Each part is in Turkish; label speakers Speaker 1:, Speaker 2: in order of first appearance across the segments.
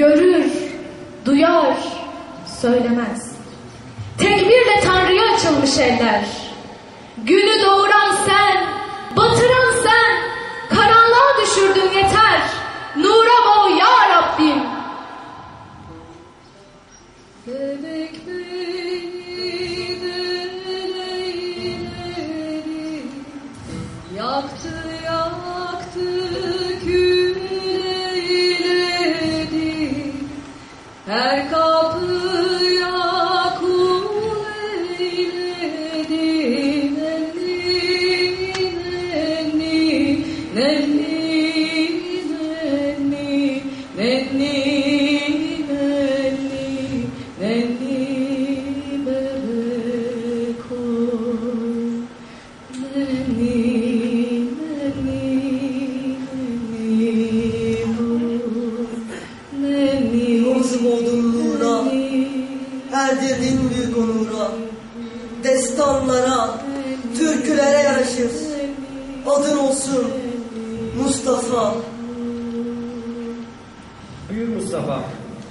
Speaker 1: görür, duyar, söylemez. Tekbirle Tanrı'ya açılmış eller. Günü doğuran sen, batıran sen, karanlığa düşürdün yeter. Nura boğ ya Rabbim. Bebek
Speaker 2: bebek. adın olsun Mustafa.
Speaker 3: Büyür Mustafa.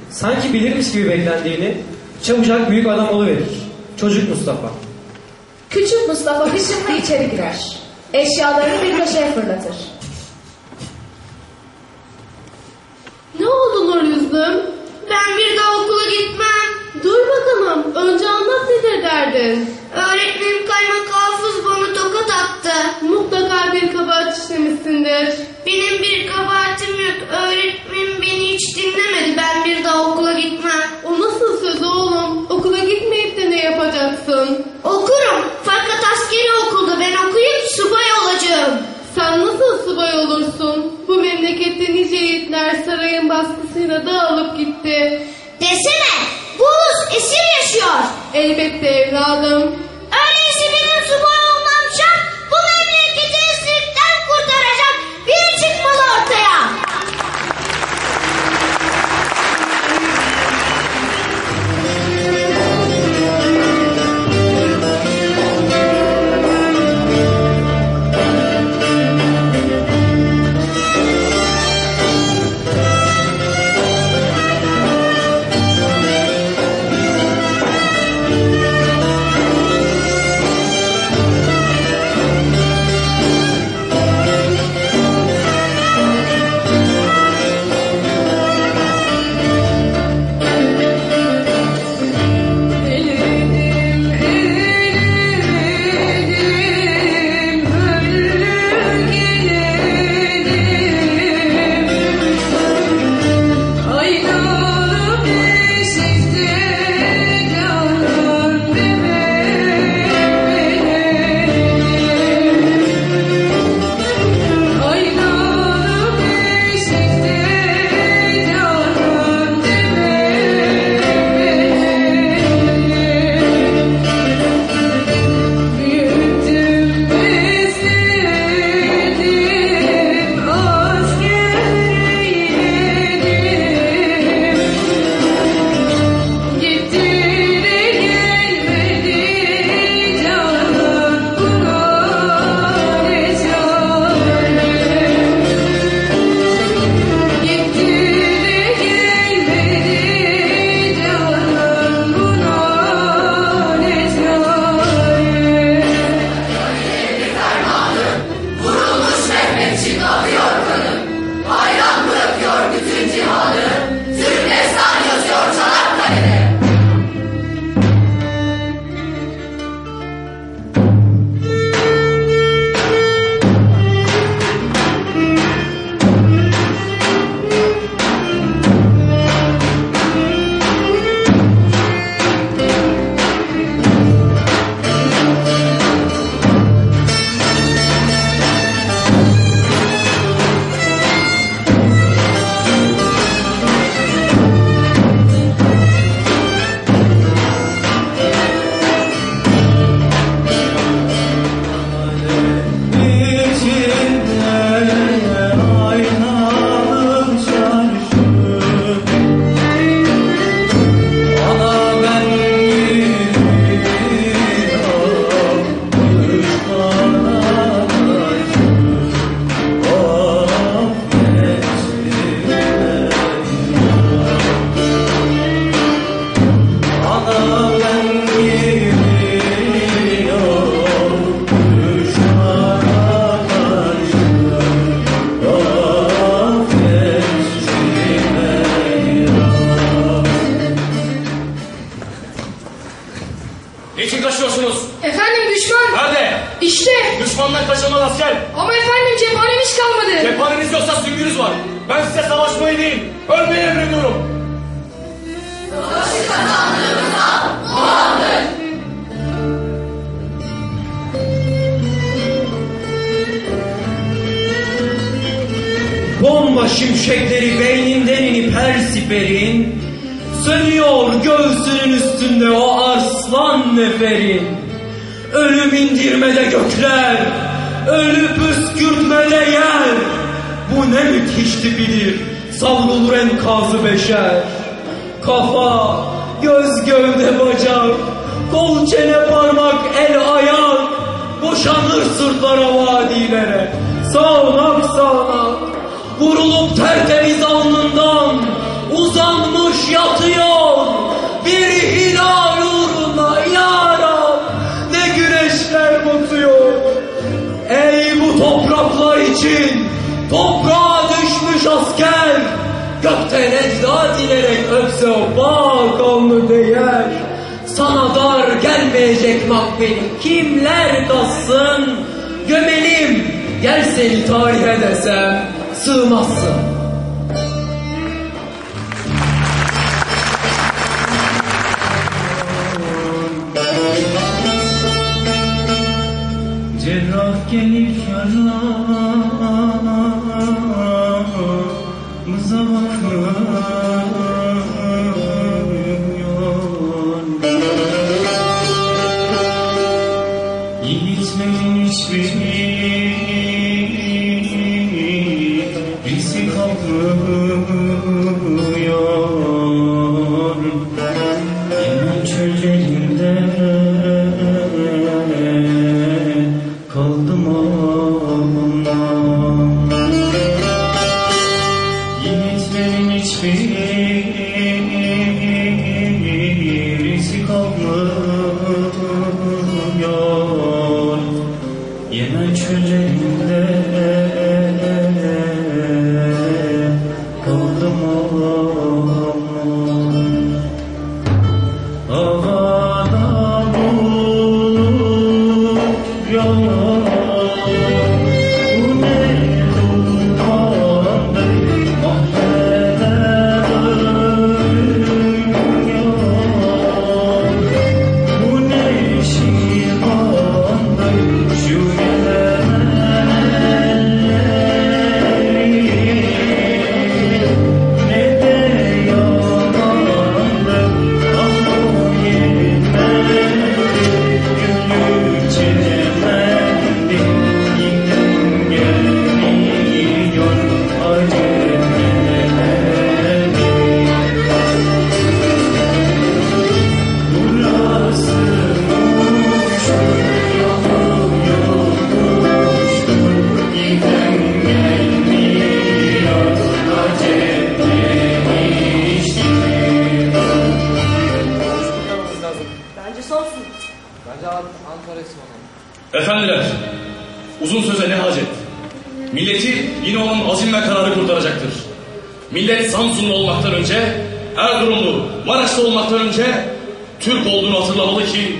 Speaker 3: Sanki bilirmiş gibi beklendiğini çabucak büyük adam oluverir. Çocuk Mustafa.
Speaker 1: Küçük Mustafa hışımla içeri girer. Eşyalarını bir köşeye fırlatır.
Speaker 4: Gelsene, Bulus esir yaşıyor.
Speaker 5: Elbette evladım.
Speaker 6: Size savaşmayı değil, ölmeyi emrediyorum.
Speaker 2: Bomba şimşekleri beyninden inip her siperin Sönüyor göğsünün üstünde o arslan neferin Ölüm indirmede gökler Ölü püskürtmede yer Bu ne müthiş tipidir Savrulur enkazı beşer. Kafa, göz gövde bacak. Kol çene parmak el ayak. Boşanır sırtlara vadilere. Sağanak sağanak Vurulup tertemiz alnından Uzanmış yatıyor. Bir hilal uğruna yarab Ne güneşler batıyor. Ey bu topraklar için Toprağa düşmüş asker Gökten ecda dilerek öpse o kanlı değer. Sana dar gelmeyecek makbelim Kimler kassın Gömelim Gel seni tarihe desem Sığmazsın
Speaker 6: zaman Samsunlu olmaktan önce, Erzurumlu, Maraşlı olmaktan önce Türk olduğunu hatırlamalı ki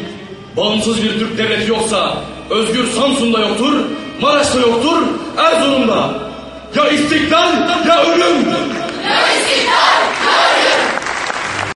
Speaker 6: bağımsız bir Türk devleti yoksa özgür Samsun'da yoktur, Maraş'ta yoktur, Erzurum'da. Ya istiklal ya ölüm!
Speaker 4: Ya istiklal